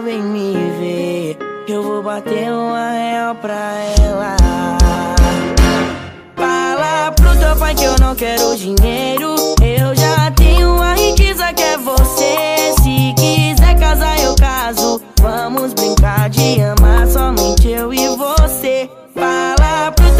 vem me ver. Eu vou bater uma real pra ela. Fala pro teu pai que eu não quero dinheiro. Eu já tenho a riqueza que é você. Se quiser casar, eu caso. Vamos brincar de amar somente eu e você. Fala pro